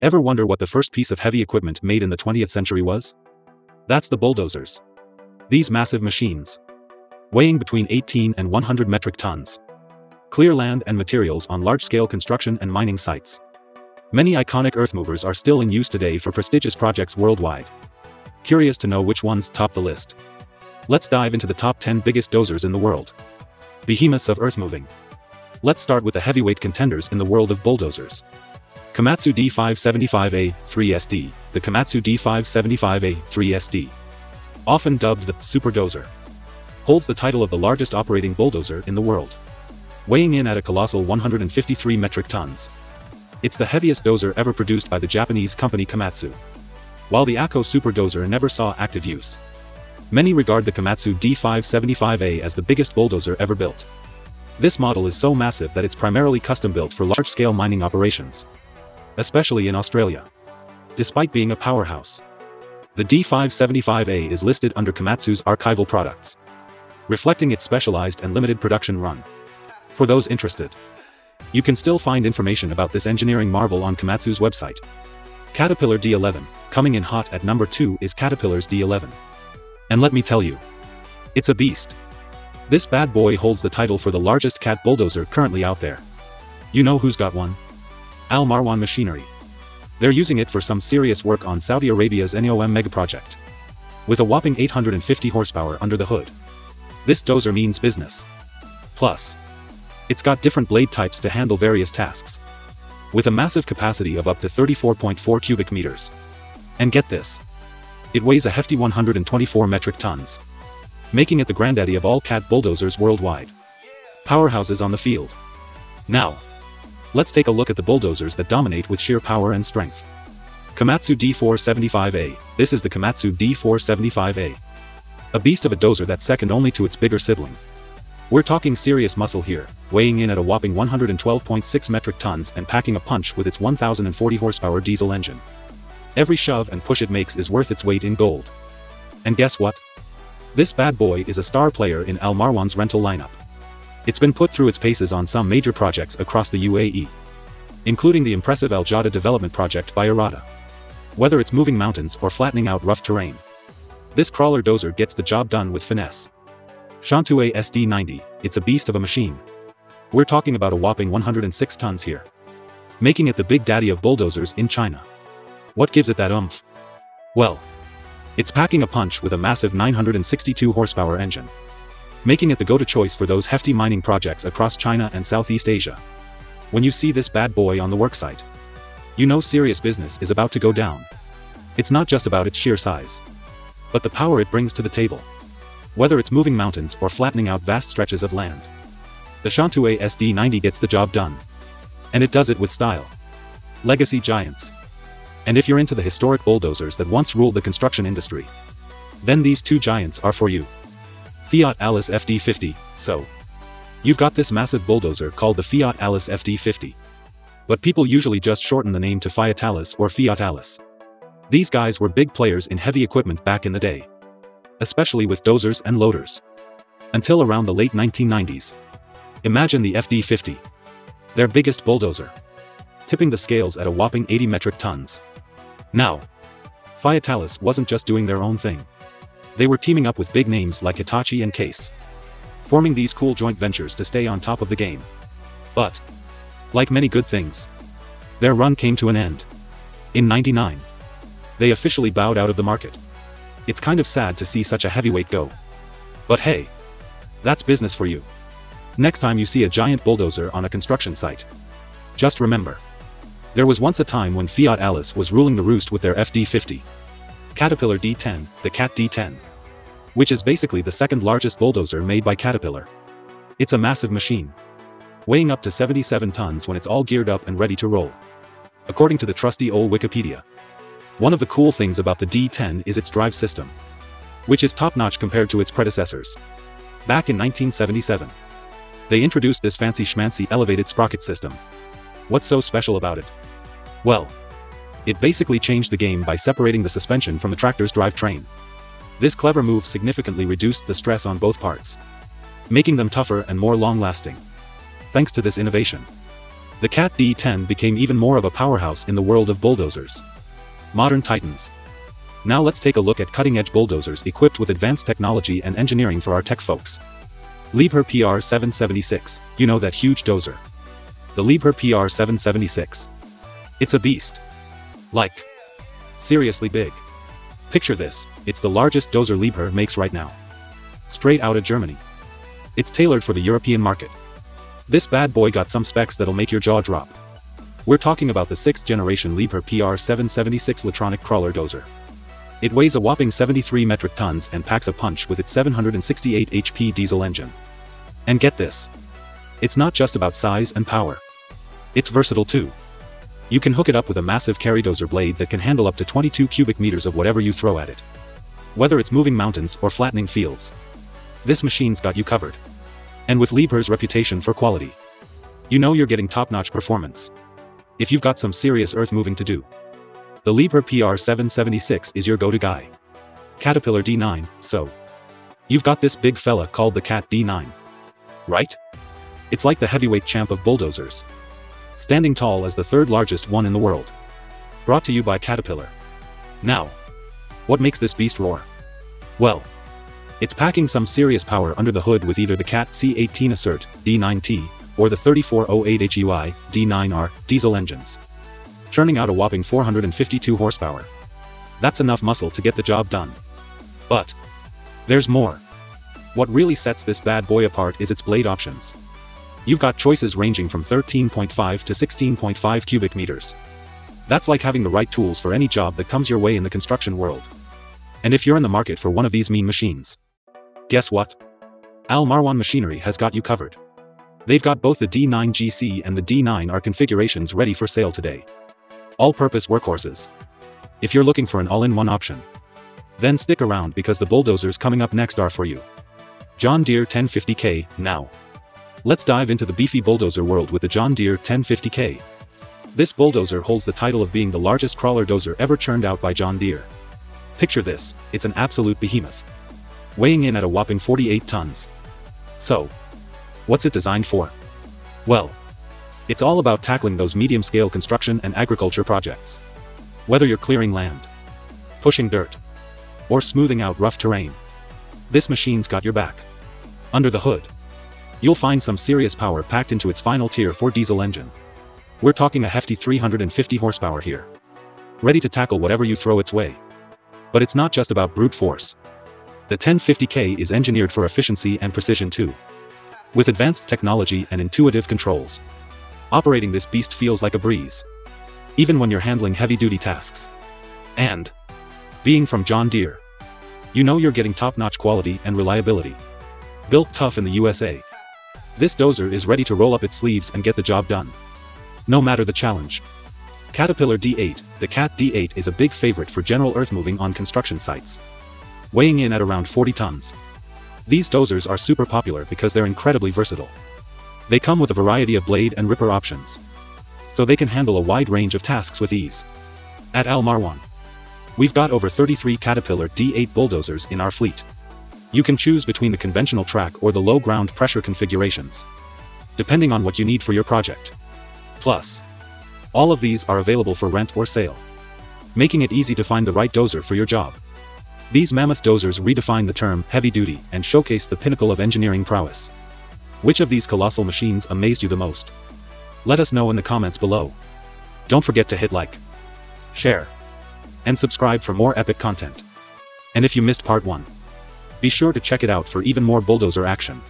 Ever wonder what the first piece of heavy equipment made in the 20th century was? That's the bulldozers. These massive machines. Weighing between 18 and 100 metric tons. Clear land and materials on large-scale construction and mining sites. Many iconic earthmovers are still in use today for prestigious projects worldwide. Curious to know which ones top the list? Let's dive into the top 10 biggest dozers in the world. Behemoths of earthmoving. Let's start with the heavyweight contenders in the world of bulldozers. Komatsu D575A 3SD, the Komatsu D575A 3SD. Often dubbed the Super Dozer. Holds the title of the largest operating bulldozer in the world. Weighing in at a colossal 153 metric tons. It's the heaviest dozer ever produced by the Japanese company Komatsu. While the ACCO Super Dozer never saw active use. Many regard the Komatsu D575A as the biggest bulldozer ever built. This model is so massive that it's primarily custom-built for large-scale mining operations. Especially in Australia. Despite being a powerhouse. The D575A is listed under Komatsu's archival products. Reflecting its specialized and limited production run. For those interested. You can still find information about this engineering marvel on Komatsu's website. Caterpillar D11, coming in hot at number 2 is Caterpillar's D11. And let me tell you. It's a beast. This bad boy holds the title for the largest cat bulldozer currently out there. You know who's got one? Al Marwan Machinery. They're using it for some serious work on Saudi Arabia's NEOM megaproject. With a whopping 850 horsepower under the hood. This dozer means business. Plus, it's got different blade types to handle various tasks. With a massive capacity of up to 34.4 cubic meters. And get this. It weighs a hefty 124 metric tons. Making it the granddaddy of all cat bulldozers worldwide. Powerhouses on the field. Now. Let's take a look at the bulldozers that dominate with sheer power and strength. Komatsu D475A, this is the Komatsu D475A. A beast of a dozer that's second only to its bigger sibling. We're talking serious muscle here, weighing in at a whopping 112.6 metric tons and packing a punch with its 1040 horsepower diesel engine. Every shove and push it makes is worth its weight in gold. And guess what? This bad boy is a star player in Al Marwan's rental lineup. It's been put through its paces on some major projects across the UAE. Including the impressive Al Jada development project by Arada. Whether it's moving mountains or flattening out rough terrain. This crawler dozer gets the job done with finesse. Shantui SD90, it's a beast of a machine. We're talking about a whopping 106 tons here. Making it the big daddy of bulldozers in China. What gives it that oomph? Well, it's packing a punch with a massive 962 horsepower engine. Making it the go-to choice for those hefty mining projects across China and Southeast Asia. When you see this bad boy on the worksite, you know serious business is about to go down. It's not just about its sheer size, but the power it brings to the table whether it's moving mountains or flattening out vast stretches of land. The Shantui SD90 gets the job done. And it does it with style. Legacy Giants. And if you're into the historic bulldozers that once ruled the construction industry, then these two giants are for you. Fiat Allis FD50, so. You've got this massive bulldozer called the Fiat Allis FD50. But people usually just shorten the name to Fiat Allis or Fiat Allis. These guys were big players in heavy equipment back in the day especially with dozers and loaders. Until around the late 1990s. Imagine the FD50. Their biggest bulldozer. Tipping the scales at a whopping 80 metric tons. Now, Fiatallis wasn't just doing their own thing. They were teaming up with big names like Hitachi and Case. Forming these cool joint ventures to stay on top of the game. But, like many good things, their run came to an end. In 99. They officially bowed out of the market. It's kind of sad to see such a heavyweight go. But hey. That's business for you. Next time you see a giant bulldozer on a construction site. Just remember. There was once a time when Fiat Allis was ruling the roost with their FD50. Caterpillar D10, the Cat D10. Which is basically the second largest bulldozer made by Caterpillar. It's a massive machine. Weighing up to 77 tons when it's all geared up and ready to roll. According to the trusty old Wikipedia. One of the cool things about the D10 is its drive system. Which is top-notch compared to its predecessors. Back in 1977. They introduced this fancy schmancy elevated sprocket system. What's so special about it? Well, it basically changed the game by separating the suspension from the tractor's drivetrain. This clever move significantly reduced the stress on both parts, making them tougher and more long-lasting. Thanks to this innovation, The CAT D10 became even more of a powerhouse in the world of bulldozers. Modern Titans. Now let's take a look at cutting-edge bulldozers equipped with advanced technology and engineering for our tech folks. Liebherr PR776, you know that huge dozer. The Liebherr PR776. It's a beast. Like. Seriously big. Picture this, it's the largest dozer Liebherr makes right now. Straight out of Germany. It's tailored for the European market. This bad boy got some specs that'll make your jaw drop. We're talking about the 6th generation Liebherr PR776 Litronic Crawler Dozer. It weighs a whopping 73 metric tons and packs a punch with its 768 HP diesel engine. And get this. It's not just about size and power. It's versatile too. You can hook it up with a massive carry dozer blade that can handle up to 22 cubic meters of whatever you throw at it. Whether it's moving mountains or flattening fields. This machine's got you covered. And with Liebherr's reputation for quality. You know you're getting top-notch performance. If you've got some serious earth moving to do. The Liebherr PR776 is your go-to guy. Caterpillar D9, so. You've got this big fella called the Cat D9. Right? It's like the heavyweight champ of bulldozers. Standing tall as the third largest one in the world. Brought to you by Caterpillar. Now. What makes this beast roar? Well. It's packing some serious power under the hood with either the CAT C18 ACERT D9T or the 3408 HUI D9R diesel engines churning out a whopping 452 horsepower. That's enough muscle to get the job done. But, there's more. What really sets this bad boy apart is its blade options. You've got choices ranging from 13.5 to 16.5 cubic meters. That's like having the right tools for any job that comes your way in the construction world. And if you're in the market for one of these mean machines, guess what? Al Marwan Machinery has got you covered. They've got both the D9GC and the D9R configurations ready for sale today all-purpose workhorses. If you're looking for an all-in-one option, then stick around because the bulldozers coming up next are for you. John Deere 1050K, now. Let's dive into the beefy bulldozer world with the John Deere 1050K. This bulldozer holds the title of being the largest crawler dozer ever churned out by John Deere. Picture this, it's an absolute behemoth. Weighing in at a whopping 48 tons. So, what's it designed for? Well, it's all about tackling those medium-scale construction and agriculture projects. Whether you're clearing land, pushing dirt, or smoothing out rough terrain, this machine's got your back. Under the hood, you'll find some serious power packed into its final tier 4 diesel engine. We're talking a hefty 350 horsepower here. Ready to tackle whatever you throw its way. But it's not just about brute force. The 1050K is engineered for efficiency and precision too. With advanced technology and intuitive controls, Operating this beast feels like a breeze. Even when you're handling heavy-duty tasks. And, being from John Deere, you know you're getting top-notch quality and reliability. Built tough in the USA. This dozer is ready to roll up its sleeves and get the job done. No matter the challenge. Caterpillar D8, the CAT D8 is a big favorite for general earthmoving on construction sites. Weighing in at around 40 tons. These dozers are super popular because they're incredibly versatile. They come with a variety of blade and ripper options. So they can handle a wide range of tasks with ease. At Al Marwan, we've got over 33 Caterpillar D8 bulldozers in our fleet. You can choose between the conventional track or the low ground pressure configurations. Depending on what you need for your project. Plus, all of these are available for rent or sale. Making it easy to find the right dozer for your job. These mammoth dozers redefine the term heavy duty and showcase the pinnacle of engineering prowess. Which of these colossal machines amazed you the most? Let us know in the comments below. Don't forget to hit like, share, and subscribe for more epic content. And if you missed part 1, be sure to check it out for even more bulldozer action.